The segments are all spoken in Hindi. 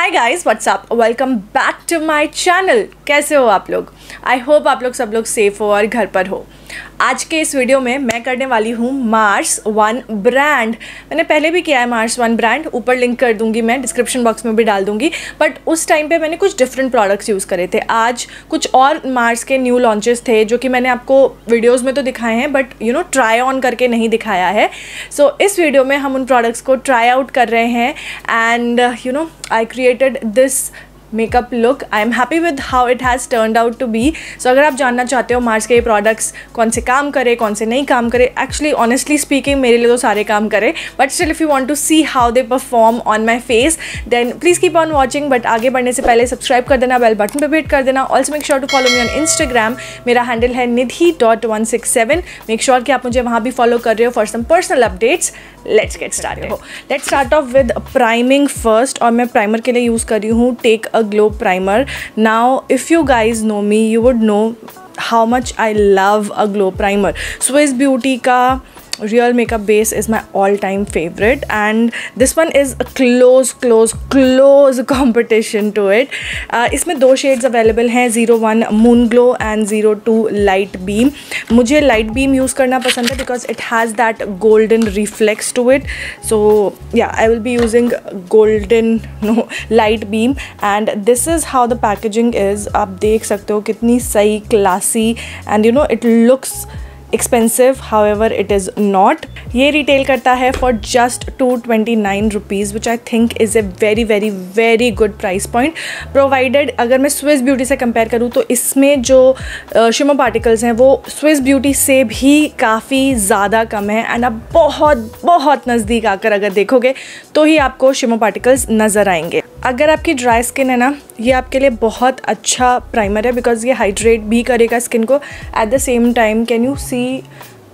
Hi guys what's up welcome back to my channel कैसे हो आप लोग? आई होप आप लोग सब लोग सेफ़ हो और घर पर हो। आज के इस वीडियो में मैं करने वाली हूँ मार्स वन ब्रांड मैंने पहले भी किया है मार्स वन ब्रांड ऊपर लिंक कर दूँगी मैं डिस्क्रिप्शन बॉक्स में भी डाल दूँगी। बट उस टाइम पे मैंने कुछ डिफरेंट प्रोडक्ट्स यूज़ करे थे। आज कुछ और मार्स के न्यू लॉन्चेस थे जो कि मैंने आपको वीडियोज़ में तो दिखाए हैं but you know try on करके नहीं दिखाया है। सो so, इस वीडियो में हम उन प्रोडक्ट्स को ट्राई आउट कर रहे हैं। And you know I created this makeup look I am happy with how it has turn out to be so अगर आप जानना चाहते हो मार्स के ये प्रोडक्ट्स कौन से काम करे, कौन से नहीं काम करे एक्चुअली ऑनेस्टली स्पीकिंग मेरे लिए तो सारे काम करे. But still if you want to see how they perform on my face then please keep on watching but आगे बढ़ने से पहले सब्सक्राइब कर देना बेल बटन पर हिट कर देना. Also make sure to follow me on Instagram मेरा हैंडल है Nidhi dot one six seven make sure कि आप मुझे वहाँ भी फॉलो कर रहे हो for some personal updates let's get start हो let's start off with priming first और मैं प्राइमर के लिए यूज़ कर रही हूँ take a glow primer now if you guys know me you would know how much I love a glow primer so इस ब्यूटी का real makeup base is my all-time favorite and this one is a close close close competition to it. Uh, इसमें दो शेड्स अवेलेबल हैं zero one moon glow and zero two light beam मुझे लाइट बीम यूज़ करना पसंद है because it has that golden reflex to it so yeah I will be using golden no light beam and this is how the packaging is आप देख सकते हो कितनी सही classy and you know it looks expensive however it is not ये रिटेल करता है for just two twenty nine rupees which I think is a very very very good price point provided अगर मैं स्विस ब्यूटी से कंपेयर करूँ तो इसमें जो शिमो पार्टिकल्स हैं, वो स्विस ब्यूटी से भी काफ़ी ज़्यादा कम है। एंड आप बहुत बहुत नज़दीक आकर अगर देखोगे तो ही आपको शिमो पार्टिकल्स नज़र आएँगे। अगर आपकी ड्राई स्किन है ना, ये आपके लिए बहुत अच्छा प्राइमर है बिकॉज़ ये हाइड्रेट भी करेगा स्किन को। At the same time can you see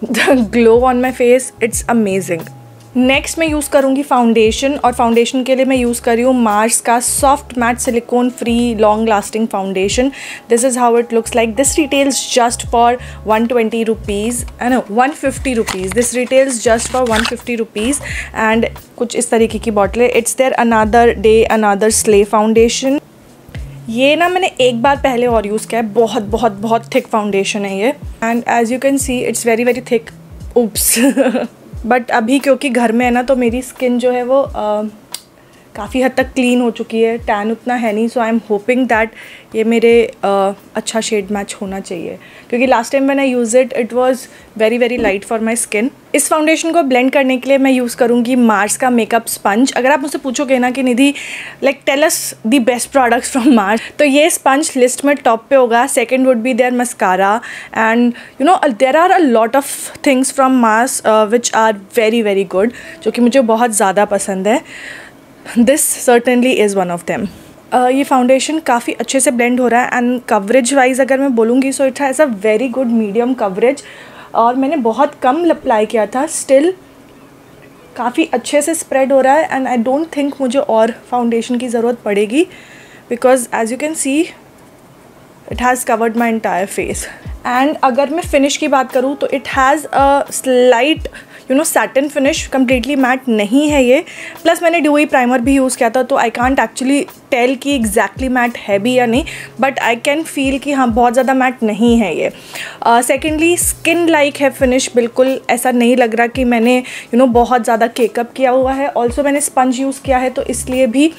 the glow on my face it's amazing next मैं यूज़ करूँगी फाउंडेशन और फाउंडेशन के लिए मैं यूज़ कर रही हूँ मार्स का soft matte silicone free long lasting foundation this is how it looks like this retails just for one twenty rupees no one fifty rupees this retails just for one fifty rupees and कुछ इस तरीके की बॉटल है. It's there another day another slay foundation ये ना मैंने एक बार पहले और यूज़ किया है। बहुत बहुत बहुत थिक फाउंडेशन है ये। And as you can see it's very very thick oops but अभी क्योंकि घर में है ना तो मेरी स्किन जो है वो uh, काफ़ी हद तक क्लीन हो चुकी है। टैन उतना है नहीं so I am hoping that ये मेरे uh, अच्छा शेड मैच होना चाहिए। क्योंकि लास्ट टाइम मैंने use it it was very very light for my skin इस फाउंडेशन को ब्लेंड करने के लिए मैं यूज़ करूँगी मार्स का मेकअप स्पंज अगर आप मुझसे पूछोगे ना कि Nidhi like tell us the best products from Mars तो ये स्पंज लिस्ट में टॉप पे होगा। Second would be their mascara and you know there are a lot of things from Mars which are very very good जो कि मुझे बहुत ज़्यादा पसंद है। This certainly is one of them ये फाउंडेशन काफ़ी अच्छे से ब्लेंड हो रहा है एंड कवरेज वाइज अगर मैं बोलूँगी so it has a very good medium coverage और मैंने बहुत कम अप्लाई किया था स्टिल काफ़ी अच्छे से स्प्रेड हो रहा है एंड आई डोंट थिंक मुझे और फाउंडेशन की ज़रूरत पड़ेगी because as you can see it has covered my entire face and अगर मैं फ़िनिश की बात करूँ तो it has a slight you know satin finish completely matte नहीं है ये. प्लस मैंने ड्यूई प्राइमर भी यूज़ किया था तो आई कॉन्ट एक्चुअली टेल कि एग्जैक्टली मैट है भी या नहीं बट आई कैन फील कि हाँ बहुत ज़्यादा मैट नहीं है ये. सेकेंडली स्किन लाइक है फिनिश बिल्कुल ऐसा नहीं लग रहा कि मैंने यू you नो know, बहुत ज़्यादा केकअप किया हुआ है. ऑल्सो मैंने स्पंज यूज़ किया है तो इसलिए भी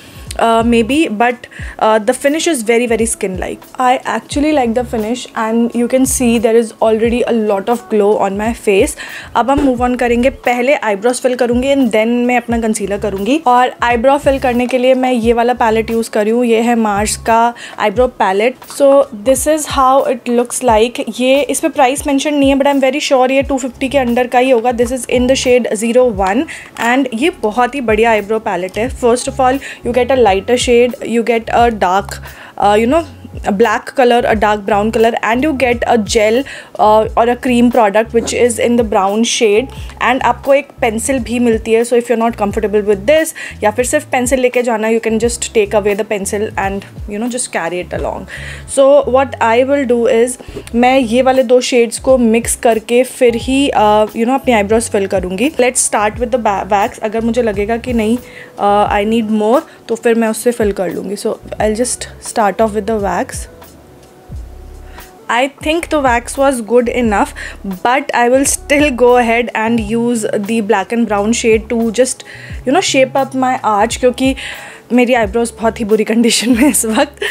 maybe but uh, the finish is very very skin like I actually like the finish and you can see there is already a lot of glow on my face. अब हम मूव ऑन करेंगे पहले आईब्रोज फिल करूँगी एंड देन मैं अपना कंसीलर करूँगी। और आईब्रो फिल करने के लिए मैं ये वाला पैलेट यूज़ करी ये है मार्स का eyebrow palette so this is how it looks like ये इस पर प्राइस मैंशन नहीं है but I am very sure ये 250 के अंडर का ही होगा। This is in the shade zero one and ये बहुत ही बढ़िया आईब्रो पैलेट है. First of all you get a lighter shade you get a dark you know black colour a dark brown colour and you get a gel और a cream product which is in the brown shade and आपको एक पेंसिल भी मिलती है so if you not comfortable with this या फिर सिर्फ़ पेंसिल लेके जाना you can just take away the pencil and you know just carry it along so what I will do is मैं ये वाले दो शेड्स को मिक्स करके फिर ही यू नो अपनी आईब्रोज फिल करूँगी. Let's start with the wax अगर मुझे लगेगा कि नहीं आई नीड मोर तो फिर मैं उससे फिल कर लूँगी. So I just start start off with the wax I think the wax was good enough but I will still go ahead and use the black and brown shade to just you know shape up my arch क्योंकि मेरी eyebrows बहुत ही बुरी condition में इस वक्त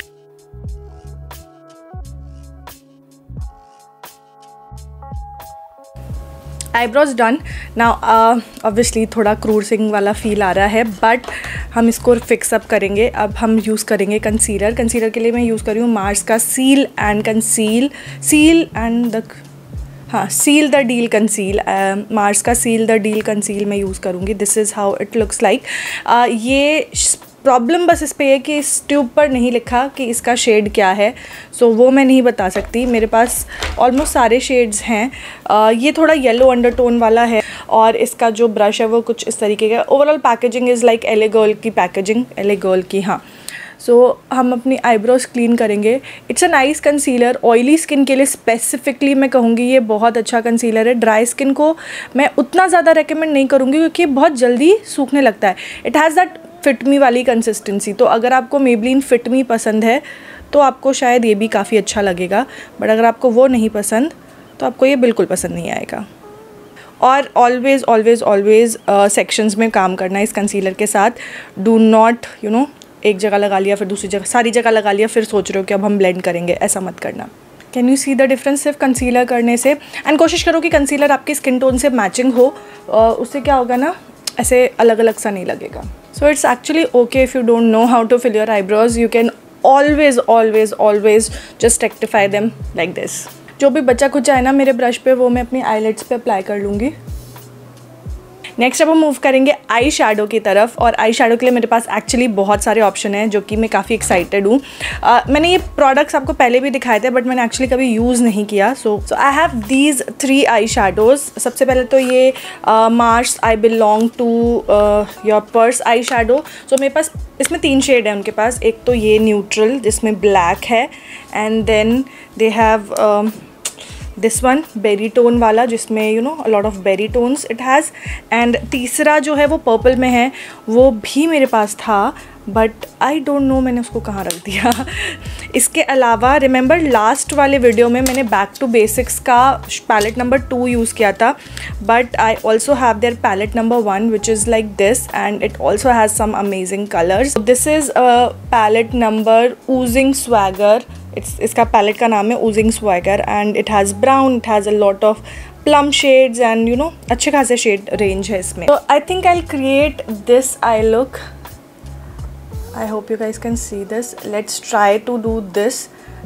आईब्रोज डन ना ऑब्वियसली थोड़ा क्रूर सिंग वाला फील आ रहा है बट हम इसको फिक्स अप करेंगे। अब हम यूज़ करेंगे कंसीलर कंसीलर के लिए मैं यूज़ कर रही हूँ मार्स का seal and conceal seal and the हाँ seal the deal conceal Mars का सील द डील कंसील मैं यूज़ करूँगी। This is how it looks like ये प्रॉब्लम बस इस पर है कि इस ट्यूब पर नहीं लिखा कि इसका शेड क्या है। सो so, वो मैं नहीं बता सकती। मेरे पास ऑलमोस्ट सारे शेड्स हैं। आ, ये थोड़ा येलो अंडरटोन वाला है और इसका जो ब्रश है वो कुछ इस तरीके का overall packaging is like Elle girl की पैकेजिंग एले गर्ल की हाँ। सो so, हम अपनी आईब्रोज क्लीन करेंगे। It's a nice concealer oily skin के लिए स्पेसिफिकली मैं कहूँगी ये बहुत अच्छा कंसीलर है। ड्राई स्किन को मैं उतना ज़्यादा रेकमेंड नहीं करूँगी क्योंकि ये बहुत जल्दी सूखने लगता है। It has that fit me वाली कंसिस्टेंसी तो अगर आपको मेबलिन फिटमी पसंद है तो आपको शायद ये भी काफ़ी अच्छा लगेगा। बट अगर आपको वो नहीं पसंद तो आपको ये बिल्कुल पसंद नहीं आएगा। और ऑलवेज़ ऑलवेज़ ऑलवेज़ सेक्शंस में काम करना इस कंसीलर के साथ। डू नॉट यू नो एक जगह लगा लिया फिर दूसरी जगह सारी जगह लगा लिया फिर सोच रहे हो कि अब हम ब्लेंड करेंगे ऐसा मत करना। Can you see the difference सिर्फ़ कंसीलर करने से? एंड कोशिश करो कि कंसीलर आपकी स्किन टोन से मैचिंग हो। uh, उससे क्या होगा ना ऐसे अलग अलग सा नहीं लगेगा। So it's actually okay if you don't know how to fill your eyebrows you can always always always just rectify them like this जो भी बच्चा कुछ आए ना मेरे ब्रश पे, वो मैं अपनी आईलेट्स पे अप्लाई कर लूँगी। नेक्स्ट अब हम मूव करेंगे आई शेडो की तरफ़ और आई शेडो के लिए मेरे पास एक्चुअली बहुत सारे ऑप्शन हैं जो कि मैं काफ़ी एक्साइटेड हूँ। मैंने ये प्रोडक्ट्स आपको पहले भी दिखाए थे बट मैंने एक्चुअली कभी यूज़ नहीं किया। So so I have these three eye shadows सबसे पहले तो ये Mars I belong to your purse eye shadow so मेरे पास, इसमें तीन शेड है उनके पास। एक तो ये न्यूट्रल जिसमें ब्लैक है। And then they have this one berry tone वाला, जिसमें you know lot of berry tones it has and तीसरा जो है, वो पर्पल में है, वो भी मेरे पास था बट आई डोंट नो मैंने उसको कहाँ रख दिया। इसके अलावा रिमेंबर लास्ट वाले वीडियो में मैंने बैक टू बेसिक्स का पैलेट नंबर टू यूज़ किया था but I also have their palette number one which is like this and it also has some amazing colours this is palette number oozing swagger it's इसका पैलेट का नाम है oozing swagger and it has brown it has a lot of plum shades and you know अच्छे खासे शेड रेंज है इसमें तो I think I create this eye look I hope you guys can see this let's try to do this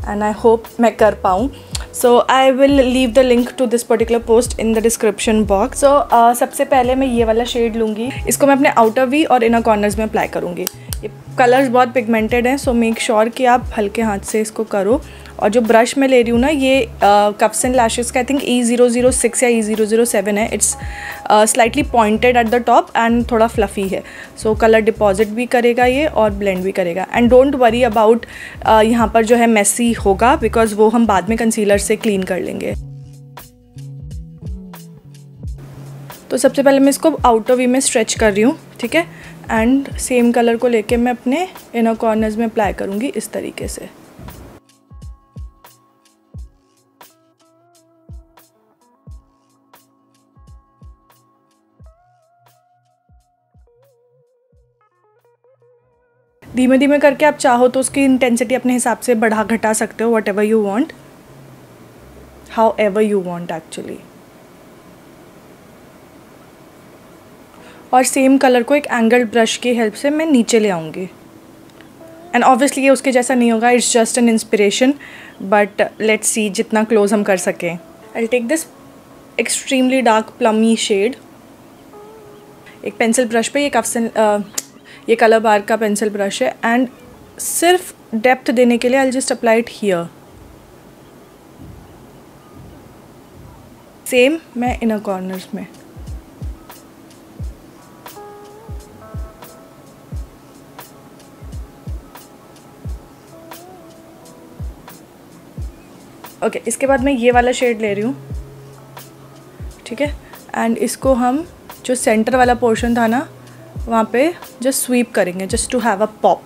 and I hope मैं कर पाऊँ so I will leave the link to this particular post in the description box so सबसे पहले मैं ये वाला शेड लूँगी इसको मैं अपने आउटर वी और इनर कॉर्नर्स में अप्लाई करूँगी ये कलर्स बहुत पिगमेंटेड हैं सो मेक श्योर कि आप हल्के हाथ से इसको करो। और जो ब्रश मैं ले रही हूँ ना, ये कप्स एंड लैशेज़ का I think E zero zero six या ई ज़ीरो ज़ीरो सेवन है। It's slightly pointed at the top and थोड़ा फ्लफ़ी है। सो कलर डिपॉजिट भी करेगा ये और ब्लेंड भी करेगा। एंड डोंट वरी अबाउट यहाँ पर जो है मेसी होगा बिकॉज़ वो हम बाद में कंसीलर से क्लीन कर लेंगे। तो सबसे पहले मैं इसको आउटर वी में स्ट्रेच कर रही हूँ, ठीक है? एंड सेम कलर को लेके मैं अपने इनर कॉर्नर्स में अप्लाई करूँगी इस तरीके से। धीमे धीमे करके आप चाहो तो उसकी इंटेंसिटी अपने हिसाब से बढ़ा घटा सकते हो whatever you want however you want actually और सेम कलर को एक एंगल ब्रश की हेल्प से मैं नीचे ले आऊँगी। एंड ऑब्वियसली ये उसके जैसा नहीं होगा it's just an inspiration but let's see जितना क्लोज हम कर सकें। I take this extremely dark plummy shade एक पेंसिल ब्रश पे ये कफ्सन ये कलर बार का पेंसिल ब्रश है। एंड सिर्फ़ डेप्थ देने के लिए I just apply it here same मैं इनर कॉर्नर्स में। ओके, इसके बाद मैं ये वाला शेड ले रही हूँ। ठीक है? एंड इसको हम जो सेंटर वाला पोर्शन था ना, वहाँ पे जस्ट स्वीप करेंगे just to have a pop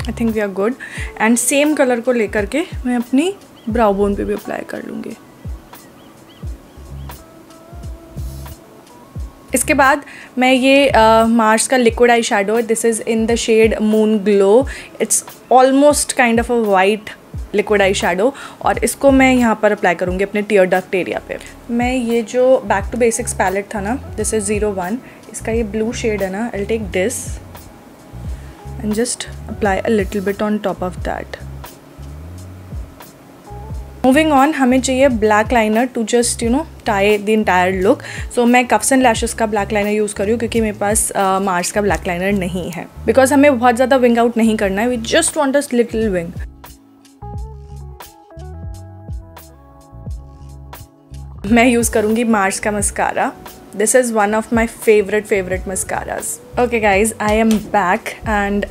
I think we are good and same colour को लेकर के मैं अपनी ब्राउ बोन पे भी अप्लाई कर लूँगी। इसके बाद मैं ये मार्स uh, का liquid eye shadow this is in the shade moon glow it's almost kind of a white liquid eye shadow और इसको मैं यहाँ पर अप्लाई करूँगी अपने टीयर डक्ट एरिया पे। मैं ये जो बैक टू बेसिक्स पैलेट था ना दिस इज़ ज़ीरो वन इसका ये ब्लू शेड है ना I take this and just apply a little bit on top of that moving on हमें चाहिए black liner to just you know tie the entire look so मैं कफ्स एंड लैशेस का ब्लैक लाइनर यूज़ कर रही हूँ क्योंकि मेरे पास मार्स uh, का ब्लैक लाइनर नहीं है. बिकॉज़ हमें बहुत ज़्यादा विंग आउट नहीं करना है. We just want us little wing मैं यूज़ करूँगी मार्स का mascara this is one of my favourite favourite mascaras okay guys I am back and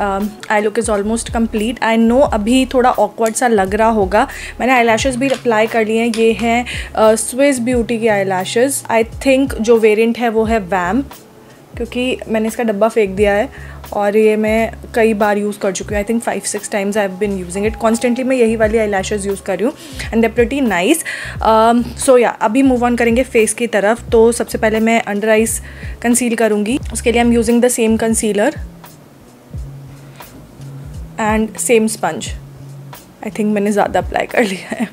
eye look is almost complete I know अभी थोड़ा ऑकवर्ड सा लग रहा होगा। मैंने आई लैशेज भी अप्लाई कर लिए हैं। ये हैं uh, स्विस ब्यूटी की आई लैशेज आई थिंक जो वेरियंट है वो है वैम क्योंकि मैंने इसका डब्बा फेंक दिया है। और ये मैं कई बार यूज़ कर चुकी हूँ. I think five six times I have been using it constantly मैं यही वाली आई यूज़ कर रही हूँ and they pretty nice so yeah अभी मूव ऑन करेंगे फेस की तरफ़. तो सबसे पहले मैं अंडर आइज़ कंसील करूँगी. उसके लिए I am using the same concealer and same sponge I think मैंने ज़्यादा अप्लाई कर लिया है.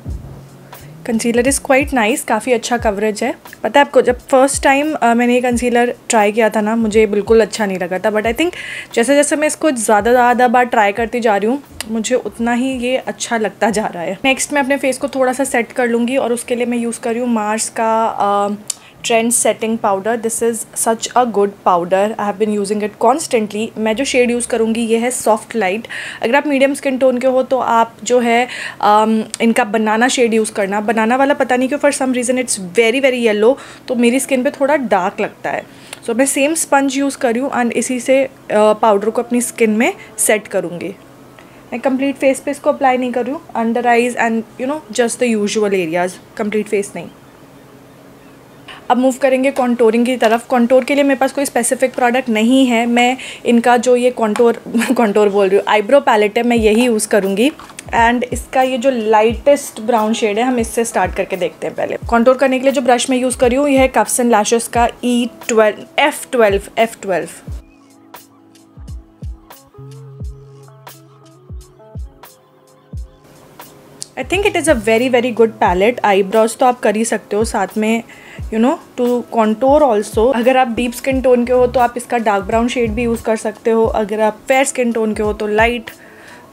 कंसीलर इज़ क्वाइट नाइस काफ़ी अच्छा कवरेज है। पता है आपको, जब फ़र्स्ट टाइम मैंने ये कंसीलर ट्राई किया था ना, मुझे बिल्कुल अच्छा नहीं लगा था। बट आई थिंक जैसे जैसे मैं इसको ज़्यादा ज़्यादा बार ट्राई करती जा रही हूँ, मुझे उतना ही ये अच्छा लगता जा रहा है। नेक्स्ट मैं अपने फेस को थोड़ा सा सेट कर लूँगी और उसके लिए मैं यूज़ कर रही हूँ मार्स का trend setting powder this is such a good powder I have been using it constantly मैं जो शेड यूज़ करूँगी ये है सॉफ्ट लाइट अगर आप मीडियम स्किन टोन के हो तो आप जो है um, इनका बनाना शेड यूज़ करना। बनाना वाला पता नहीं क्यों for some reason it's very very yellow तो मेरी स्किन पे थोड़ा डार्क लगता है। सो so, मैं सेम स्पंज यूज़ कर एंड इसी से पाउडर uh, को अपनी स्किन में सेट करूँगी। मैं कंप्लीट फेस पे इसको अप्लाई नहीं कर under eyes and you know just the usual areas complete face नहीं। अब मूव करेंगे कॉन्टोरिंग की तरफ़। कॉन्टोर के लिए मेरे पास कोई स्पेसिफिक प्रोडक्ट नहीं है। मैं इनका जो ये कॉन्टोर कॉन्टोर बोल रही हूँ आईब्रो पैलेट है, मैं यही यूज़ करूँगी। एंड इसका ये जो लाइटेस्ट ब्राउन शेड है, हम इससे स्टार्ट करके देखते हैं पहले। कॉन्टोर करने के लिए जो ब्रश मैं यूज़ कर हूँ, यह है कफ्स एंड लैशेस का E twelve F twelve F twelve I think it is a very very good palette eyebrows तो आप कर ही सकते हो, साथ में you know to contour also अगर आप डीप स्किन टोन के हो तो आप इसका डार्क ब्राउन शेड भी यूज़ कर सकते हो. अगर आप फेयर स्किन टोन के हो तो लाइट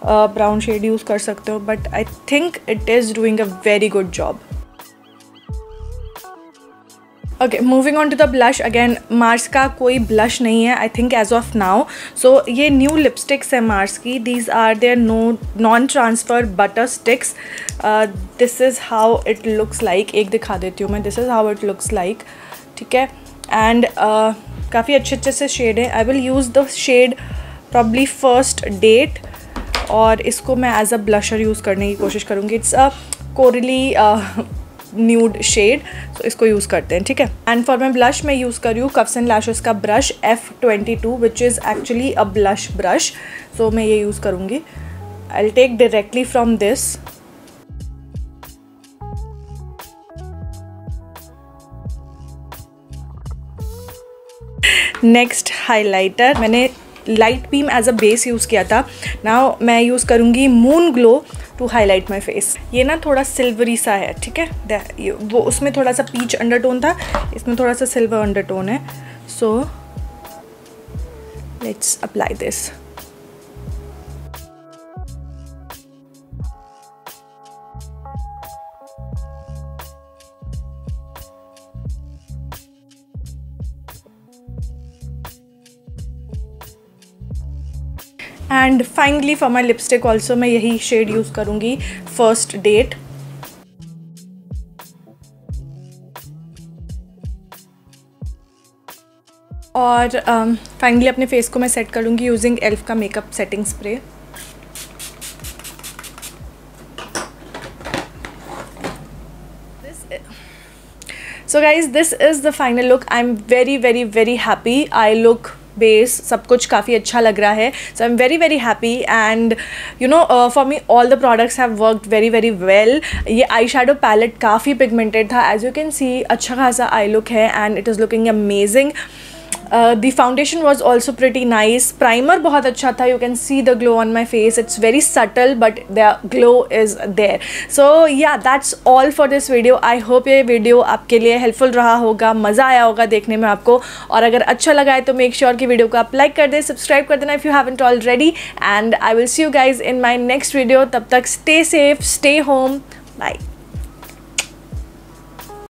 ब्राउन शेड यूज़ कर सकते हो. But I think it is doing a very good job okay moving on to the blush again Mars का कोई ब्लश नहीं है I think as of now so ये न्यू लिपस्टिक्स है मार्स की these are their no non transfer butter sticks this is how it looks like एक दिखा देती हूँ मैं this is how it looks like ठीक है एंड uh, काफ़ी अच्छे अच्छे से शेड है I will use the shade probably first date और इसको मैं एज अ ब्लशर यूज़ करने की कोशिश करूँगी. It's a corally nude shade so इसको यूज़ करते हैं, ठीक है? एंड फॉर माई ब्लश मैं यूज़ कर रही हूँ कफ्स एंड लैशेस का brush F twenty two which is actually a blush brush so मैं ये यूज़ करूँगी। I take directly from this next highlighter मैंने light beam as a base use किया था। नाउ मैं यूज़ करूँगी moon glow to highlight my face ये ना थोड़ा सिल्वरी सा है, ठीक है? वो उसमें थोड़ा सा पीच अंडरटोन था, इसमें थोड़ा सा सिल्वर अंडरटोन है। So let's apply this and finally for my lipstick also मैं यही शेड यूज़ करूँगी फ़र्स्ट डेट और फाइनली um, अपने फेस को मैं सेट करूँगी यूजिंग एल्फ का makeup setting spray so guys this is the final look I am very very very happy eye look base सब कुछ काफ़ी अच्छा लग रहा है। So I am very very happy and you know for me all the products have work very very well ये आई शेडो पैलेट काफ़ी पिगमेंटेड था। एज यू कैन सी अच्छा खासा आई लुक है and it is looking amazing the foundation was also pretty nice primer बहुत अच्छा था. You can see the glow on my face it's very subtle but the glow is there so yeah that's all for this video I hope ये वीडियो आपके लिए हेल्पफुल रहा होगा. मज़ा आया होगा देखने में आपको. और अगर अच्छा लगा है तो मेक श्योर sure कि वीडियो को आप लाइक कर दें सब्सक्राइब कर देना if you haven't already and I will see you guys in my next video तब तक stay safe stay home bye